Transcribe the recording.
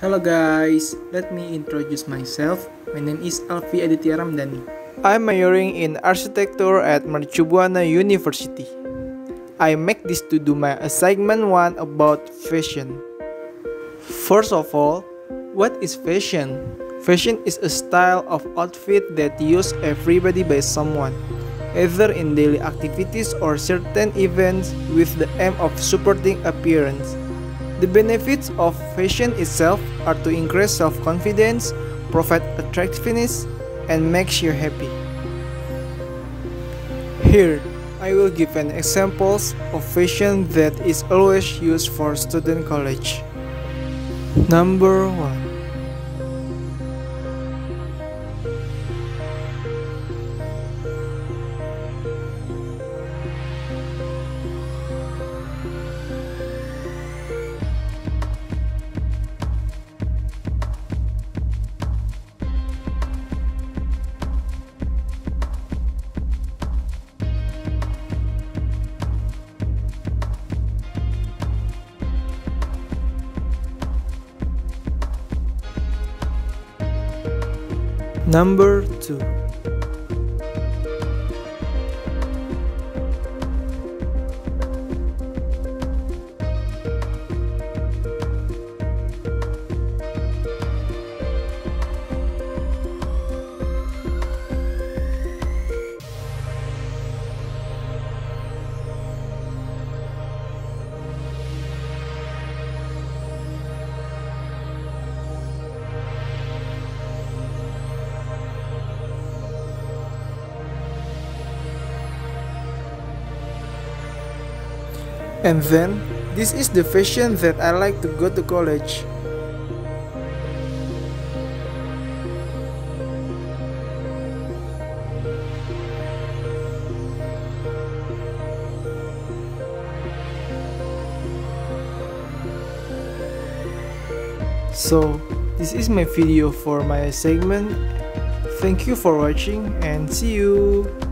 Hello guys, let me introduce myself. My name is Alvie Aditya Ramdani. I'm majoring in architecture at Mercu Buana University. I make this to do my assignment one about fashion. First of all, what is fashion? Fashion is a style of outfit that used everybody by someone, either in daily activities or certain events with the aim of supporting appearance. The benefits of fashion itself are to increase self-confidence, provide attractiveness, and makes you happy. Here, I will give an examples of fashion that is always used for student college. Number 1 Number 2 And then, this is the fashion that I like to go to college. So, this is my video for my segment. Thank you for watching and see you!